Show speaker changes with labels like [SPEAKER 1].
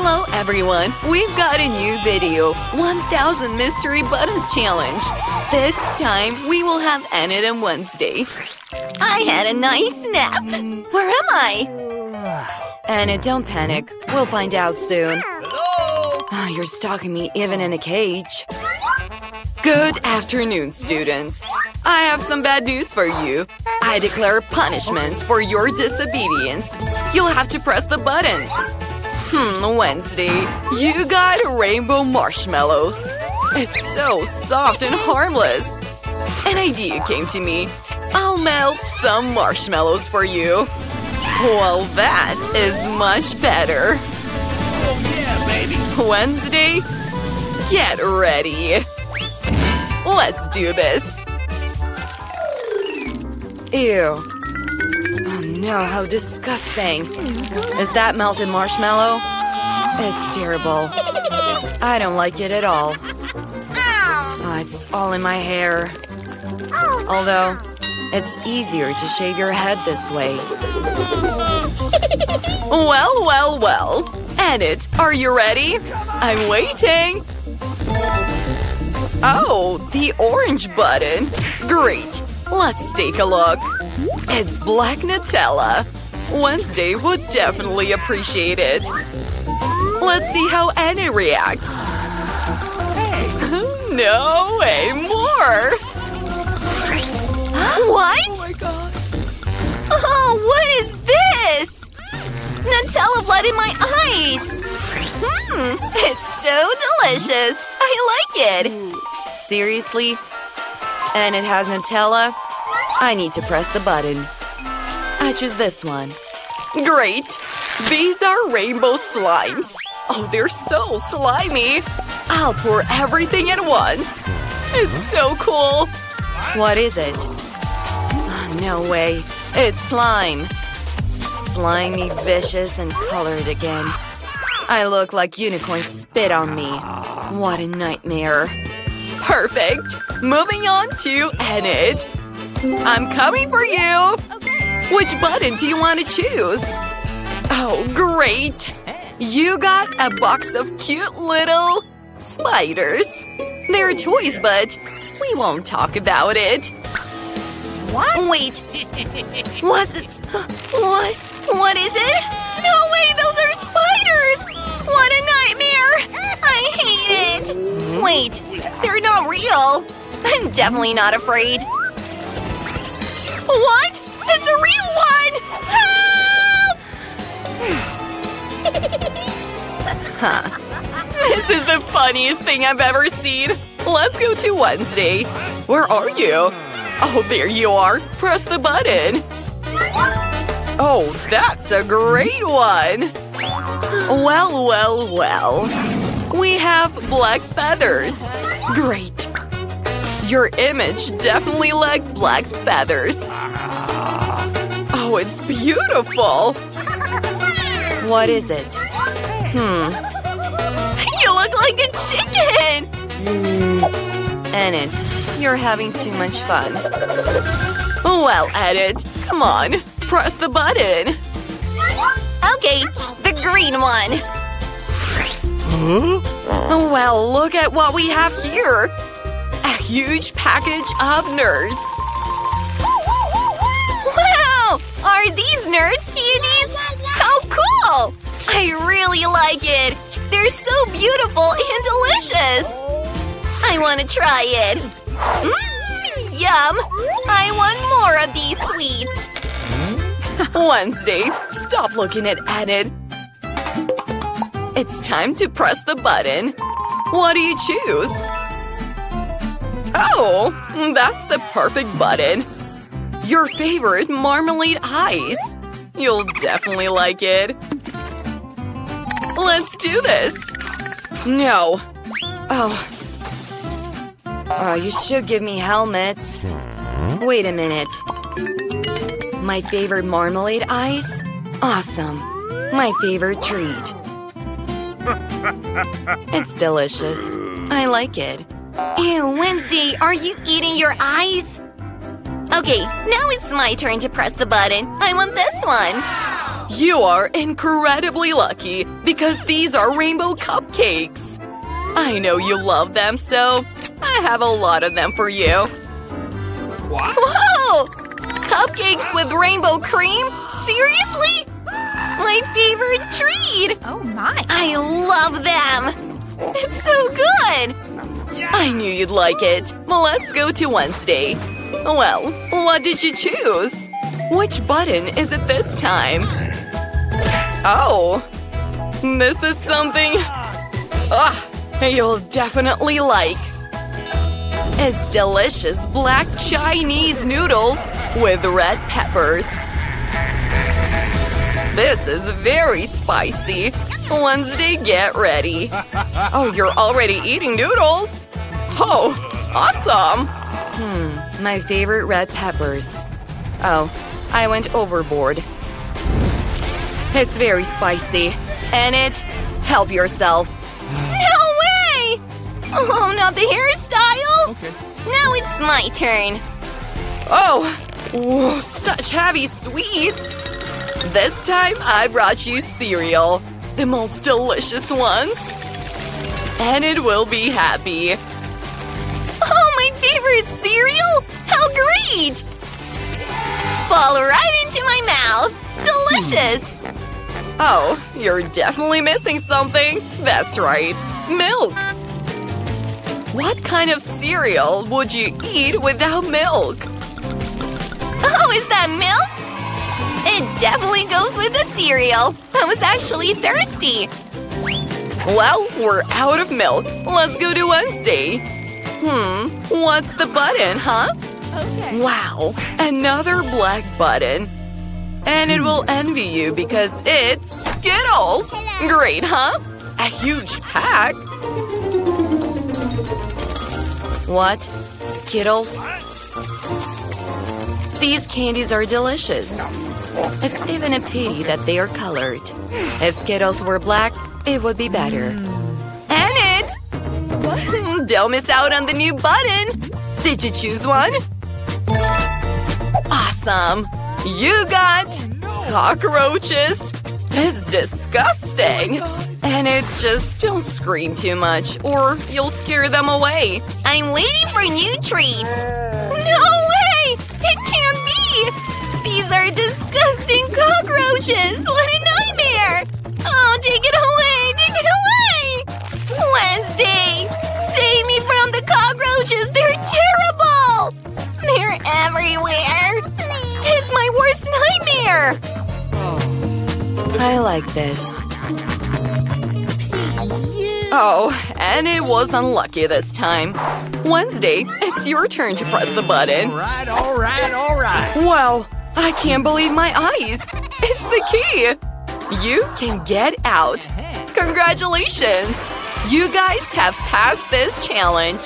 [SPEAKER 1] Hello everyone! We've got a new video, 1000 Mystery Buttons Challenge. This time we will have Enid and Wednesday. I had a nice nap. Where am I? Enid, don't panic. We'll find out soon. Oh, you're stalking me even in a cage. Good afternoon, students. I have some bad news for you. I declare punishments for your disobedience. You'll have to press the buttons. Hmm, Wednesday, you got rainbow marshmallows. It's so soft and harmless. An idea came to me. I'll melt some marshmallows for you. Well, that is much better.
[SPEAKER 2] Oh yeah, baby!
[SPEAKER 1] Wednesday, get ready. Let's do this. Ew. Oh no, how disgusting. Is that melted marshmallow? It's terrible. I don't like it at all. Oh, it's all in my hair. Oh. Although, it's easier to shave your head this way. well, well, well. Enid, are you ready? I'm waiting. Oh, the orange button. Great. Let's take a look. It's black Nutella. Wednesday would definitely appreciate it. Let's see how Enid reacts. no way more. what?
[SPEAKER 2] Oh my god!
[SPEAKER 1] Oh, what is this? Nutella blood in my eyes. Hmm, it's so delicious. I like it. Seriously? And it has Nutella? I need to press the button. I choose this one. Great! These are rainbow slimes. Oh, they're so slimy. I'll pour everything at once. It's so cool. What is it? Oh, no way. It's slime. Slimy, vicious, and colored again. I look like unicorn spit on me. What a nightmare. Perfect. Moving on to Enid. I'm coming for you. Which button do you want to choose? Oh, great. You got a box of cute little spiders. They're toys, but we won't talk about it.
[SPEAKER 2] What?
[SPEAKER 1] Wait. Was it? What? What is it? No way, those are spiders! What a nightmare! I hate it! Wait, they're not real. I'm definitely not afraid. What? It's a real one! Help! huh. This is the funniest thing I've ever seen. Let's go to Wednesday. Where are you? Oh, there you are. Press the button. Oh, that's a great one. Well, well, well. We have black feathers. Great. Your image definitely like Black's feathers. Oh, it's beautiful. What is it? Hmm. You look like a chicken! Enid, you're having too much fun. Well, Enid, come on. Press the button. Okay, the green one.
[SPEAKER 2] Huh?
[SPEAKER 1] Well, look at what we have here. Huge package of nerds. Wow! Are these nerds candies? How cool! I really like it. They're so beautiful and delicious. I want to try it. Mmm, yum! I want more of these sweets. Wednesday, stop looking at Enid. It's time to press the button. What do you choose? Oh, that's the perfect button. Your favorite marmalade ice. You'll definitely like it. Let's do this. No. Oh. Oh, you should give me helmets. Wait a minute. My favorite marmalade ice? Awesome. My favorite treat. It's delicious. I like it. Ew, Wednesday, are you eating your eyes? Okay, now it's my turn to press the button. I want this one. You are incredibly lucky because these are rainbow cupcakes. I know you love them, so I have a lot of them for you.
[SPEAKER 2] What?
[SPEAKER 1] Whoa! Cupcakes with rainbow cream? Seriously? My favorite treat!
[SPEAKER 2] Oh my.
[SPEAKER 1] I love them! It's so good! I knew you'd like it. Let's go to Wednesday. Well, what did you choose? Which button is it this time? Oh, this is something Ugh, you'll definitely like. It's delicious black Chinese noodles with red peppers. This is very spicy. Wednesday, get ready. Oh, you're already eating noodles? Oh, awesome! Hmm, my favorite red peppers. Oh, I went overboard. It's very spicy. Enid, help yourself. No way! Oh, not the hairstyle!
[SPEAKER 2] Okay.
[SPEAKER 1] Now it's my turn. Oh, whoa, such heavy sweets. This time I brought you cereal, the most delicious ones. Enid will be happy. Favorite cereal? How great! Fall right into my mouth. Delicious! Oh, you're definitely missing something. That's right, milk. What kind of cereal would you eat without milk? Oh, is that milk? It definitely goes with the cereal. I was actually thirsty. Well, we're out of milk. Let's go to Wednesday. Hmm, what's the button, huh?
[SPEAKER 2] Okay.
[SPEAKER 1] Wow, another black button. Enid will envy you because it's Skittles! Great, huh? A huge pack? What? Skittles? These candies are delicious. It's even a pity that they are colored. If Skittles were black, it would be better. Don't miss out on the new button! Did you choose one? Awesome! You got cockroaches! It's disgusting! Enid just don't scream too much, or you'll scare them away. I'm waiting for new treats! No way! It can't be! These are disgusting cockroaches! like this. Oh, Enid was unlucky this time. Wednesday, it's your turn to press the button.
[SPEAKER 2] All right, all right, all right.
[SPEAKER 1] Well, I can't believe my eyes. It's the key. You can get out. Congratulations. You guys have passed this challenge.